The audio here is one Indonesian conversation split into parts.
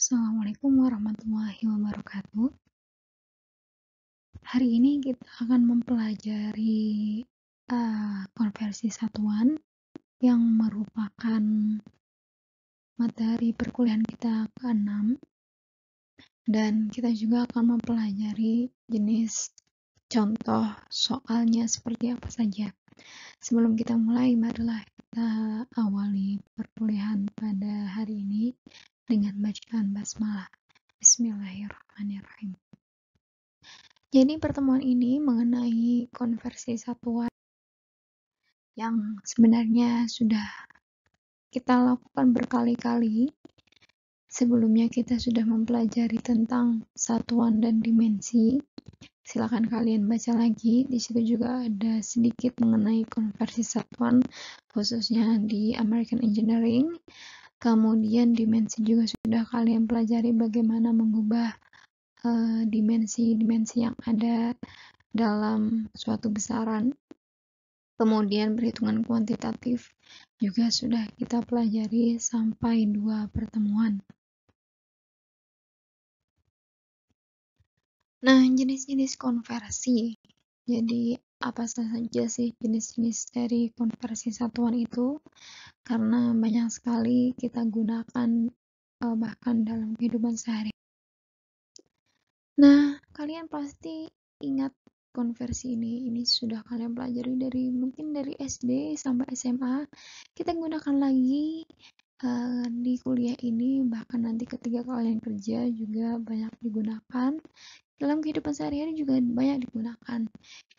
Assalamualaikum warahmatullahi wabarakatuh. Hari ini kita akan mempelajari uh, konversi satuan yang merupakan materi perkuliahan kita ke-6 dan kita juga akan mempelajari jenis contoh soalnya seperti apa saja. Sebelum kita mulai, marilah kita awali perkuliahan pada hari ini dengan bacaan basmalah. Bismillahirrahmanirrahim. Jadi pertemuan ini mengenai konversi satuan yang sebenarnya sudah kita lakukan berkali-kali. Sebelumnya kita sudah mempelajari tentang satuan dan dimensi. Silakan kalian baca lagi. Di situ juga ada sedikit mengenai konversi satuan, khususnya di American Engineering. Kemudian dimensi juga sudah kalian pelajari bagaimana mengubah eh, dimensi-dimensi uh, yang ada dalam suatu besaran. Kemudian perhitungan kuantitatif juga sudah kita pelajari sampai dua pertemuan. Nah, jenis-jenis konversi. Jadi, apa saja sih jenis-jenis dari konversi satuan itu karena banyak sekali kita gunakan uh, bahkan dalam kehidupan sehari. Nah, kalian pasti ingat konversi ini. Ini sudah kalian pelajari dari mungkin dari SD sampai SMA. Kita gunakan lagi uh, di kuliah ini bahkan nanti ketika kalian kerja juga banyak digunakan dalam kehidupan sehari-hari juga banyak digunakan.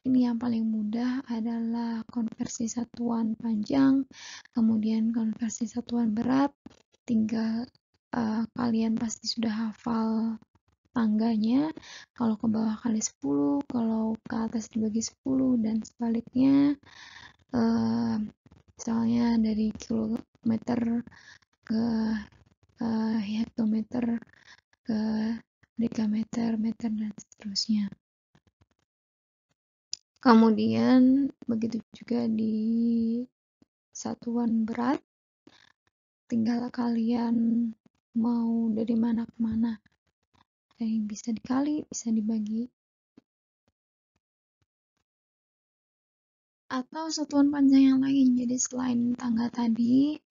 Ini yang paling mudah adalah konversi satuan panjang, kemudian konversi satuan berat. Tinggal uh, kalian pasti sudah hafal tangganya. Kalau ke bawah kali 10, kalau ke atas dibagi 10 dan sebaliknya. Uh, misalnya dari kilometer ke uh, hektometer ke dekameter, meter, dan seterusnya. Kemudian begitu juga di satuan berat, tinggal kalian mau dari mana ke mana. Yang bisa dikali, bisa dibagi. Atau satuan panjang yang lain, jadi selain tangga tadi,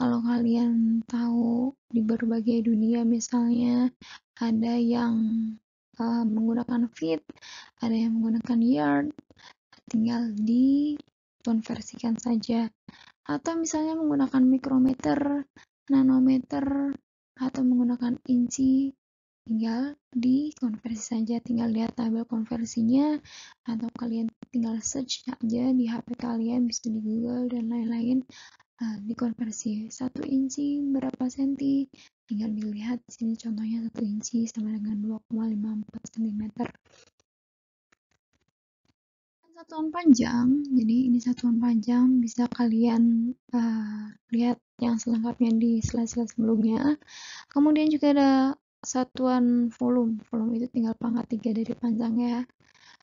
kalau kalian tahu di berbagai dunia misalnya ada yang uh, menggunakan feet, ada yang menggunakan yard, tinggal dikonversikan saja. Atau misalnya menggunakan mikrometer, nanometer, atau menggunakan inci, tinggal dikonversi saja, tinggal lihat tabel konversinya, atau kalian tinggal search aja di HP kalian, bisa di Google dan lain-lain, uh, dikonversi. Satu inci berapa senti, tinggal dilihat di sini contohnya 1 inci sama dengan 2,54 cm satuan panjang jadi ini satuan panjang bisa kalian uh, lihat yang selengkapnya di slide-slide sebelumnya. Kemudian juga ada satuan volume. Volume itu tinggal pangkat 3 dari panjang ya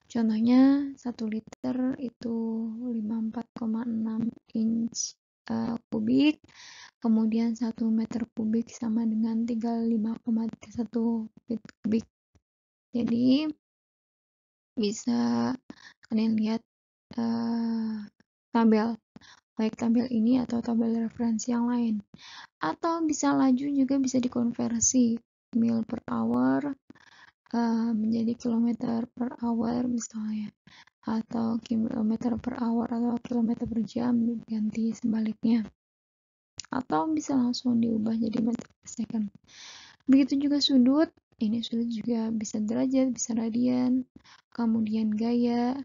contohnya 1 liter itu 54,6 inch uh, kubik kemudian 1 meter kubik sama dengan 35,31 feet kubik. Jadi bisa kalian lihat uh, tabel. Baik tabel ini atau tabel referensi yang lain. Atau bisa laju juga bisa dikonversi. Mil per hour uh, menjadi kilometer per hour misalnya atau kilometer per hour atau kilometer per jam diganti sebaliknya. Atau bisa langsung diubah jadi meter per second. Begitu juga sudut, ini sudut juga bisa derajat, bisa radian, kemudian gaya,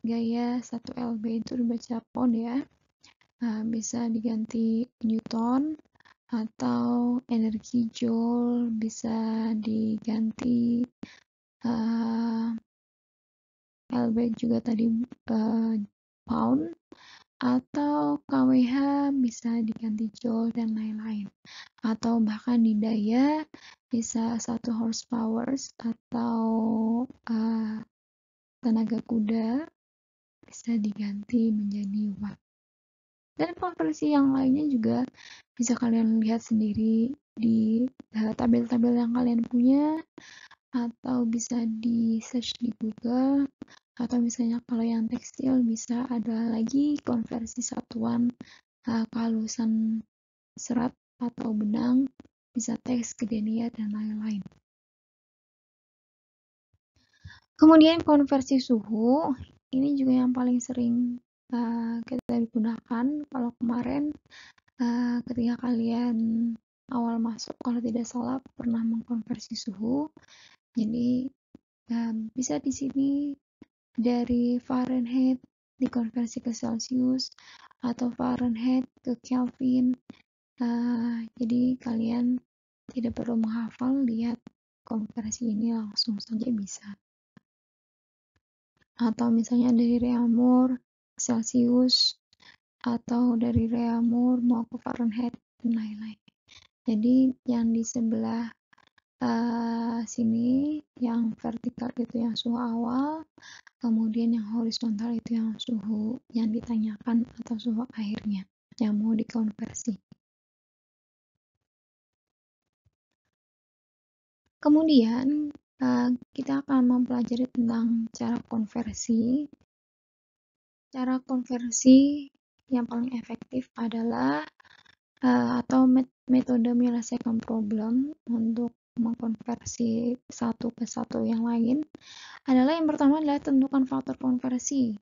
gaya 1 LB itu dibaca pound ya, nah, bisa diganti newton, atau energi joule bisa diganti uh, LB juga tadi uh, pound atau KWH bisa diganti joule dan lain-lain. Atau bahkan di daya bisa satu horsepower atau uh, tenaga kuda bisa diganti menjadi watt. Dan konversi yang lainnya juga bisa kalian lihat sendiri di uh, tabel-tabel yang kalian punya atau bisa di search di Google atau misalnya kalau yang tekstil bisa ada lagi konversi satuan uh, kehalusan serat atau benang bisa teks kedenia dan lain-lain. Kemudian konversi suhu ini juga yang paling sering uh, kita gunakan kalau kemarin uh, ketika kalian awal masuk kalau tidak salah pernah mengkonversi suhu. Jadi um, bisa di sini dari Fahrenheit dikonversi ke Celsius atau Fahrenheit ke Kelvin. Uh, jadi kalian tidak perlu menghafal, lihat konversi ini langsung saja bisa. Atau misalnya dari Reaumur, Celsius, atau dari Reaumur mau ke Fahrenheit dan lain-lain. Jadi yang di sebelah uh, sini yang vertikal itu yang suhu awal kemudian yang horizontal itu yang suhu yang ditanyakan atau suhu akhirnya yang mau dikonversi. Kemudian eh, kita akan mempelajari tentang cara konversi. Cara konversi yang paling efektif adalah eh, atau metode menyelesaikan problem untuk mengkonversi satu ke satu yang lain adalah yang pertama adalah tentukan faktor konversi.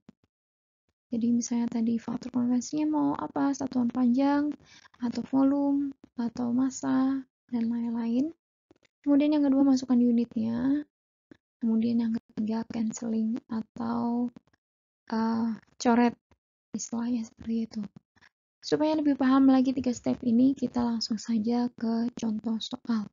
Jadi misalnya tadi faktor konversinya mau apa, satuan panjang, atau volume, atau massa, dan lain-lain. Kemudian yang kedua masukkan unitnya. Kemudian yang ketiga cancelling atau uh, coret istilahnya seperti itu. Supaya lebih paham lagi tiga step ini, kita langsung saja ke contoh soal.